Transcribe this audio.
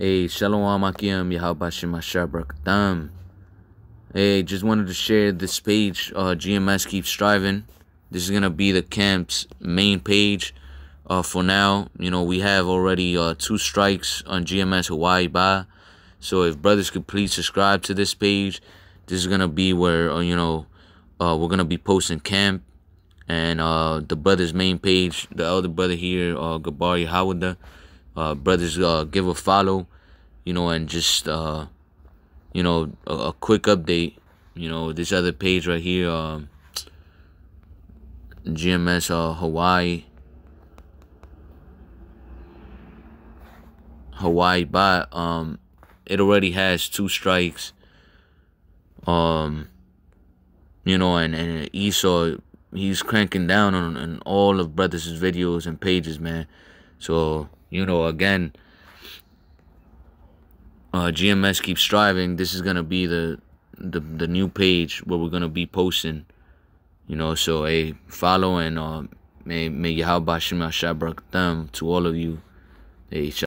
Hey, Shalom Akim Yahabashim Hey, just wanted to share this page. Uh, GMS keeps striving. This is gonna be the camp's main page. Uh, for now, you know, we have already uh, two strikes on GMS Hawaii Ba. So if brothers could please subscribe to this page, this is gonna be where uh, you know uh, we're gonna be posting camp and uh, the brother's main page. The elder brother here, uh, Gabari Hawada uh, brothers uh, give a follow, you know, and just uh, you know a, a, quick update. You know, this other page right here, uh, GMS uh, Hawaii. Hawaii Ba um it already has two strikes um you know and and Esau he's cranking down on, on all of brothers' videos and pages man so you know, again, uh, GMS keeps striving. This is gonna be the the the new page where we're gonna be posting. You know, so a follow and uh, may may Yahweh them to all of you. Hey,